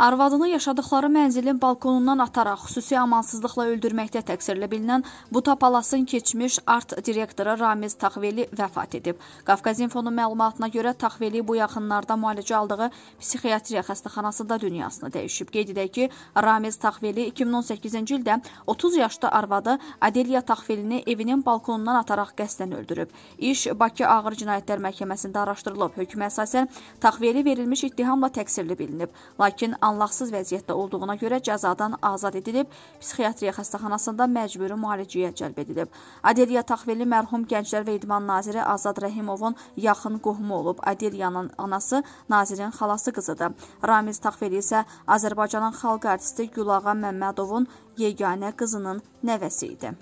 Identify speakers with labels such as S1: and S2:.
S1: Arvadını yaşadıkları mənzilin balkonundan ataraq xüsusi amansızlıqla öldürməkdə təqsirli bilinən Butapalasın keçmiş art direktoru Ramiz Taxveli vəfat edib. Qafqaz İnfonun məlumatına görə Taxveli bu yaxınlarda müalicə aldığı psixiatriya xəstəxanasında dünyasını dəyişib. Qeyd edək ki, Ramiz Taxveli 2018-ci ildə 30 yaşlı arvadı Adeliya Taxvelini evinin balkonundan ataraq qəsdən öldürüb. İş Bakı Ağır Cinayətlər Məhkəməsində araşdırılıb. Hökmə əsasən Taxveli verilmiş ittihamla təqsirli bilinib. Lakin anlaqsız vəziyyətdə olduğuna görə cəzadan azad edilib, psixiatriya xəstəxanasında məcburi müalicəyə cəlb edilib. Adeliya Taxveli mərhum Gənclər və İdman naziri Azad Rəhimovun yaxın qohumu olub. Adeliyanın anası nazirin xalası qızıdır. Ramiz Taxveli isə Azərbaycanın xalq artisti Gülağa Məmmədovun yeganə qızının nəvəsi idi.